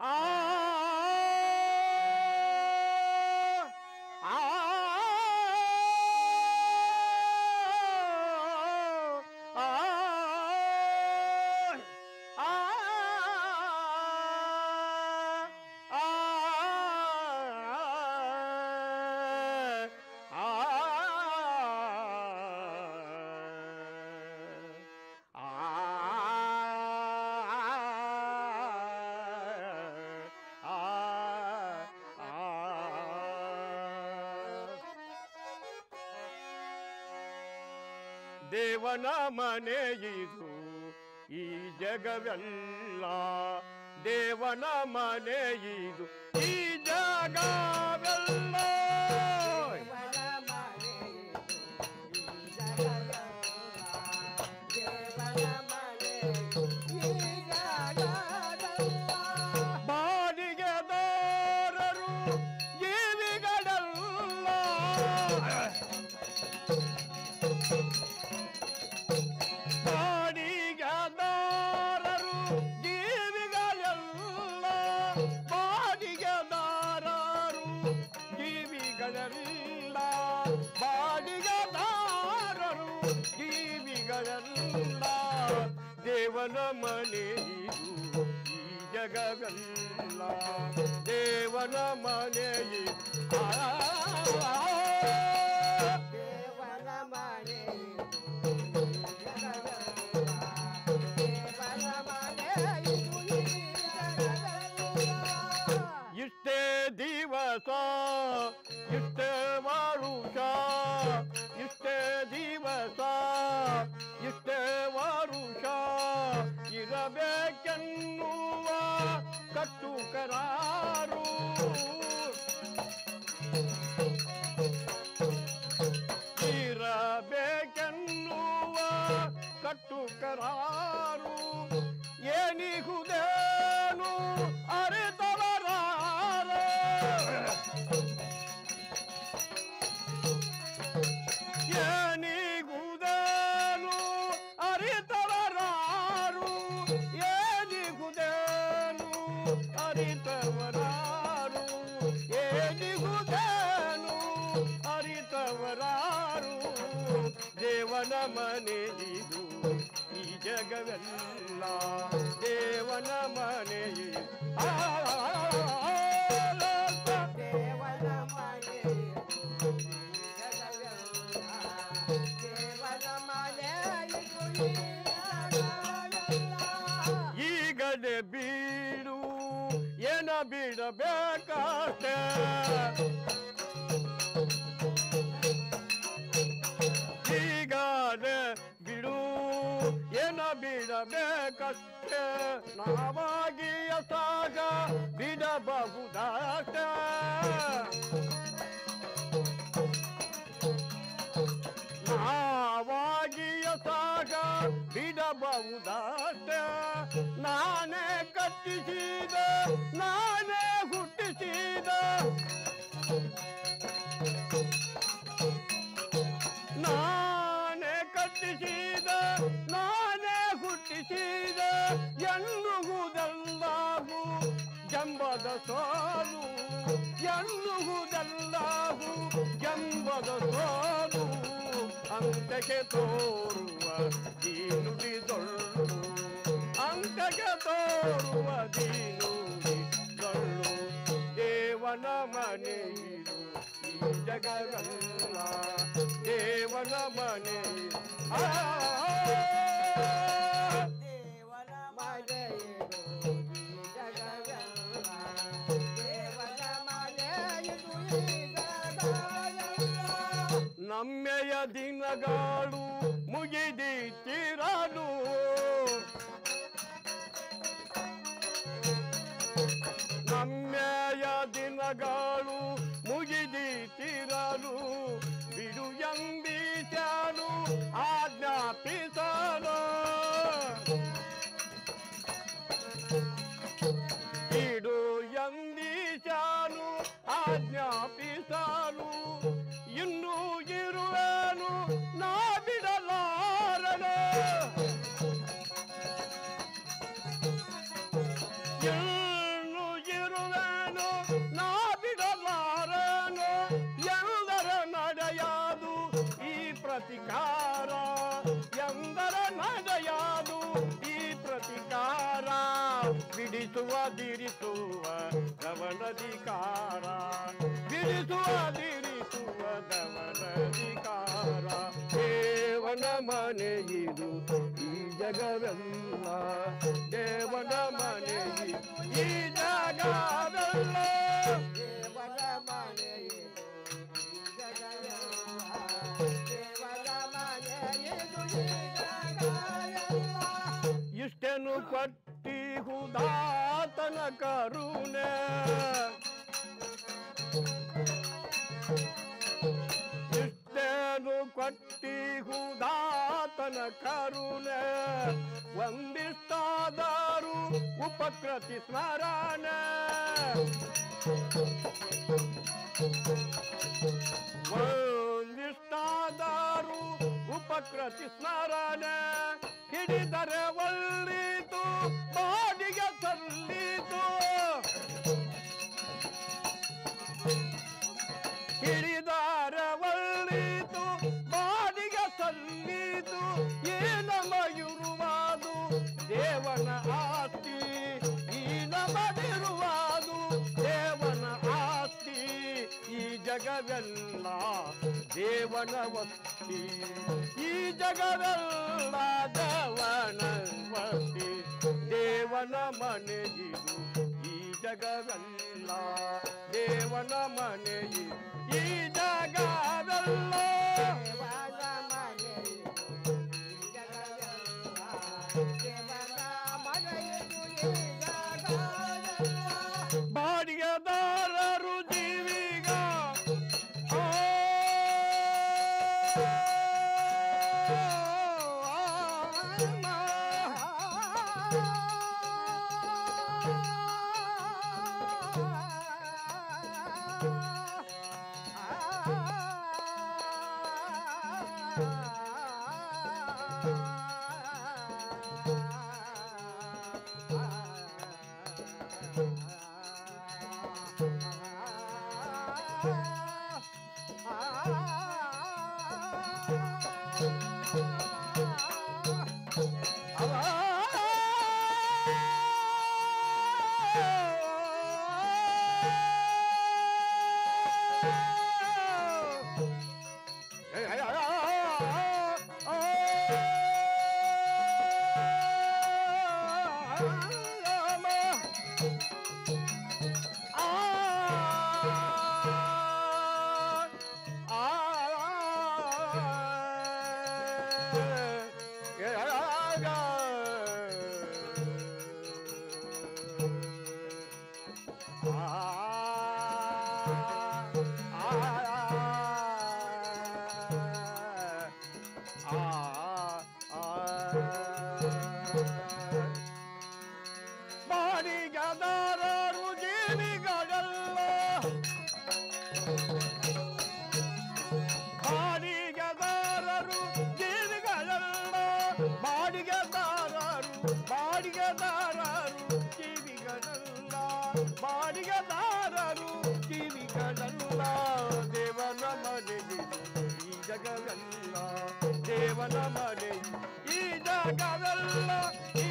ಆ ದೇವನ ಮನೆಯಿದು ಈ ಜಗವೆಲ್ಲ ದೇವನ ಮನೆಯಿದು ಈ ಜಗವೆಲ್ಲ ಜೀವಿಗಳೆಲ್ಲ ದೇವನ ಇದು ಈ ಜಗವೆಲ್ಲ. ದೇವನ ಮನೆ ಆ, ಇರಬೇಕೆನ್ನುವ ಕಟ್ಟು ಕರಾರು ಇರಬೇಕೆನ್ನುವ ಕಟ್ಟು ಕರಾರು ದೇವನ ಮನೆ ಇದು ಈ ಜಗವೆಲ್ಲ ದೇವನ ಮನೆ ಇದು. ಆ, ಬೀಡು ಏನ ಬಿಡಬೇಕಷ್ಟೇ ಬಿಡಬೇಕಷ್ಟೇ ನಾವಾಗಿಯ ಸಾಗ ಬಿಡಬಹುದಷ್ಟೇ ನಾವಾಗಿಯ ಸಾಗ ಬಿಡಬಹುದಾಷ್ಟೇ ನಾನೇ ಕಟ್ಟಿಸಿದ ನಾನೇ ಹುಟ್ಟಿಸಿದ. ನಾನೇ ಕಟ್ಟಿಸಿದ ಅಂಕಕ್ಕೆ ತೋರುವ ದೀನುಡಿದೊಳ್ಳು ಅಂಕಕ್ಕೆ ತೋರುವ ದೀನುಡಿದೊಳ್ಳು ದೇವನ ಮನೆಯಿರು ಈ ಜಗವೆಲ್ಲ ದೇವನ ಮನೆ ಆ. ದಿನಗಳು ಮುಗಿದೀತಿರಲು ನಮ್ಮೆಯ ದಿನಗಳು ಪ್ರತಿಕಾರ ಎಂದರ ನಗೆಯಾದು ಈ ಪ್ರತಿಕಾರ ಬಿಡಿಸುವ ದಿರಿಸುವ ದವನಧಿಕಾರ ಬಿಡಿಸುವ ದಿರಿಸುವ ದವನಧಿಕಾರ ದೇವನ ಮನೆಯಿದು ಈ ಜಗವೆಲ್ಲ ದೇವನ ಮನೆಯಿದು ಈ ಜಗವೆಲ್ಲ ಹುದಾತನ ಕರುಣೆ. ಇಷ್ಟೇನು ಕೊಟ್ಟಿ ಹುದಾತನ ಕರುಣೆ. ಒಂದಿಷ್ಟಾದರೂ ಉಪಕೃತಿ ಸ್ಮರಣೆ. ಒಂದಿಷ್ಟಾದರೂ ಉಪಕೃತಿ ಸ್ಮರಣೆ. ಹಿಡಿದರೆ ಒಳ್ಳಿತು ಬಾಡಿಗೆ ಸಲ್ಲಿತು ಜಗವೆಲ್ಲ ದೇವನ ವಸ್ತಿ ಈ ಜಗವೆಲ್ಲ ದೇವನ ವಸ್ತಿ ದೇವನ ಮನೆಯಿದು ಈ ಜಗವೆಲ್ಲ ದೇವನ ಮನೆಯಿದು Thank. ಬಾಡಿಗೆದಾರರು ಜೀವಿಗಳೆಲ್ಲ ಬಾಡಿಗೆದಾರರು ಬಾಡಿಗೆದಾರರು ಜೀವಿಗಳೆಲ್ಲ ಬಾಡಿಗೆದಾರರು ಜೀವಿಗಳೆಲ್ಲ ದೇವನ ಮನೆಯಿದು ಈ ಜಗವೆಲ್ಲ ದೇವನ ಮನೆ ಈ ಜಗವೆಲ್ಲ ಈ